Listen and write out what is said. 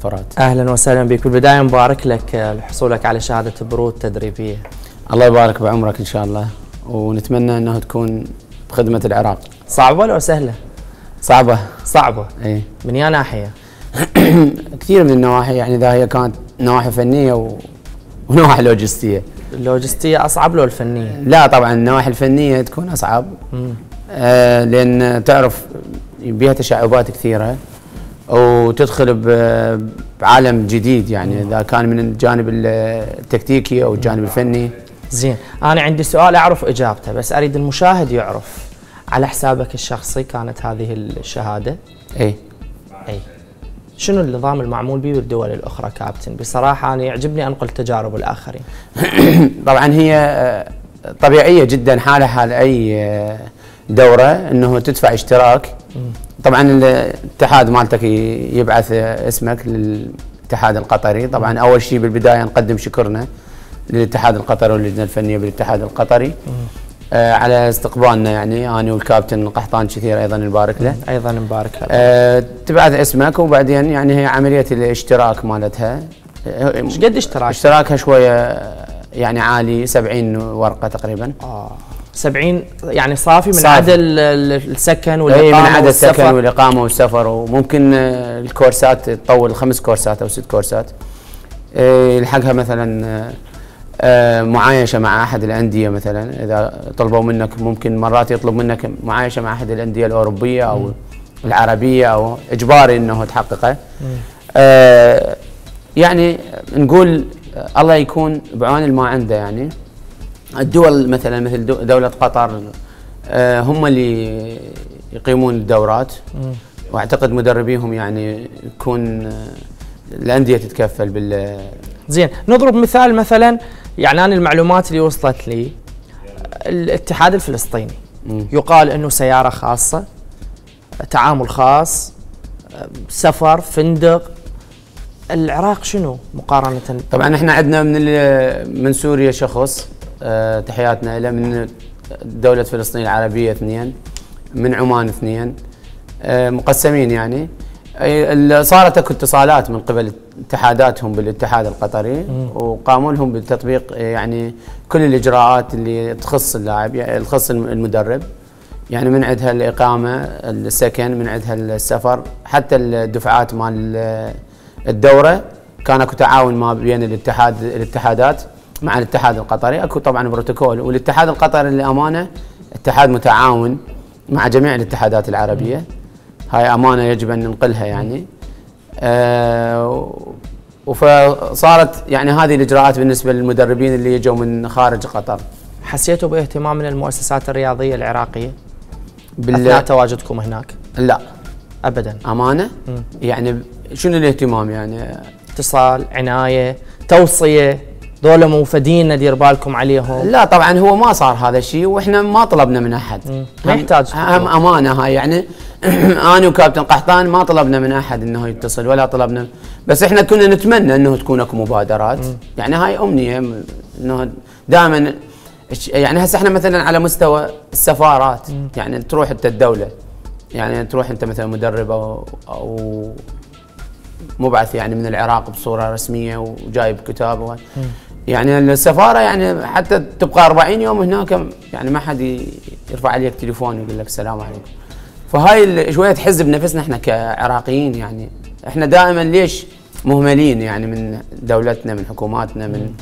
فرات أهلا وسهلا بك. بالبداية مبارك لك لحصولك على شهادة برود تدريبية. الله يبارك بعمرك إن شاء الله ونتمنى انه تكون بخدمة العراق. صعبة ولا سهلة؟ صعبة. صعبة. اي من يا ناحية؟ كثير من النواحي يعني إذا هي كانت نواحي فنية و... ونواحي لوجستية. اللوجستيه أصعب لو الفنية؟ لا طبعا النواحي الفنية تكون أصعب. آه لأن تعرف بها تشعبات كثيرة. وتدخل بعالم جديد يعني إذا كان من الجانب التكتيكي أو الجانب الفني. زين. أنا عندي سؤال أعرف إجابته بس أريد المشاهد يعرف على حسابك الشخصي كانت هذه الشهادة؟ اي اي شنو النظام المعمول به بالدول الأخرى كابتن؟ بصراحة أنا يعجبني أنقل تجارب الآخرين. طبعا هي آه، طبيعية جدا حالها حال اي آه، دورة إنه تدفع اشتراك طبعا الاتحاد مالتك يبعث اسمك للاتحاد القطري. طبعا أول شيء بالبداية نقدم شكرنا للاتحاد القطري واللجنة الفنية بالاتحاد القطري. آه على استقبالنا يعني أنا والكابتن قحطان كثير أيضا نبارك له. أيضا مبارك له. آه تبعث اسمك وبعدين يعني هي عملية الاشتراك مالتها. إيش قد اشتراك؟ اشتراكها شوية يعني عالي 70 ورقة تقريبا. آه. 70 يعني صافي من صافي. عدد ال- ال- السكن اي والإقامة من عدد والسفر. السكن والإقامة والسفر وممكن آه، الكورسات تطول خمس كورسات أو ست كورسات. آه، يلحقها مثلا آه، معايشة مع أحد الأندية مثلا إذا طلبوا منك ممكن مرات يطلب منك معايشة مع أحد الأندية الأوروبية أو العربية أو إجباري إنه تحققه. آه، يعني نقول الله يكون بعون ما عنده يعني. الدول مثلا مثل دو- دولة قطر آه، هم اللي يقيمون الدورات. وأعتقد مدربيهم يعني يكون آه، الأندية تتكفل بال زين نضرب مثال مثلا يعني أنا المعلومات اللي وصلت لي الاتحاد الفلسطيني. يقال إنه سيارة خاصة تعامل خاص سفر فندق. العراق شنو مقارنة؟ طبعا إحنا عندنا من من سوريا شخص. آه، تحياتنا له من دولة فلسطين العربية اثنين من عمان اثنين آه، مقسمين يعني. صارت أكو اتصالات من قبل اتحاداتهم بالاتحاد القطري وقاموا لهم بتطبيق آه، يعني كل الإجراءات اللي تخص اللاعب يعني تخص الم- المدرب. يعني من عندها الإقامة السكن من عندها السفر حتى الدفعات مال ال- الدورة. كان أكو تعاون ما بين الاتحاد الاتحادات. مع الاتحاد القطري. اكو طبعا بروتوكول. والاتحاد القطري للأمانة اتحاد متعاون مع جميع الاتحادات العربية. هاي أمانة يجب أن ننقلها يعني. آه وفصارت يعني هذه الإجراءات بالنسبة للمدربين اللي يجوا من خارج قطر. حسيتوا باهتمام من المؤسسات الرياضية العراقية؟ بال- أثناء تواجدكم هناك؟ لا. ابدا. أمانة؟ يعني شنو الاهتمام يعني؟ اتصال عناية توصية؟ ذولا موفدين ندير بالكم عليهم. لا طبعا هو ما صار هذا الشيء وإحنا ما طلبنا من أحد. ما يحتاج. هم أمانة هاي يعني. أنا وكابتن قحطان ما طلبنا من أحد إنه يتصل ولا طلبنا. بس إحنا كنا نتمنى إنه تكون أكو مبادرات. يعني هاي أمنية إنه دائما يعني هسه إحنا مثلا على مستوى السفارات. يعني تروح أنت الدولة. يعني تروح أنت مثلا مدرب أو أو مبعث يعني من العراق بصورة رسمية وجايب كتاب. يعني السفارة يعني حتى تبقى 40 يوم هناك يعني ما حد يرفع عليك تليفون ويقول لك السلام عليكم. فهاي شوية تحز بنفسنا إحنا كعراقيين يعني. إحنا دائما ليش مهملين يعني من دولتنا من حكوماتنا من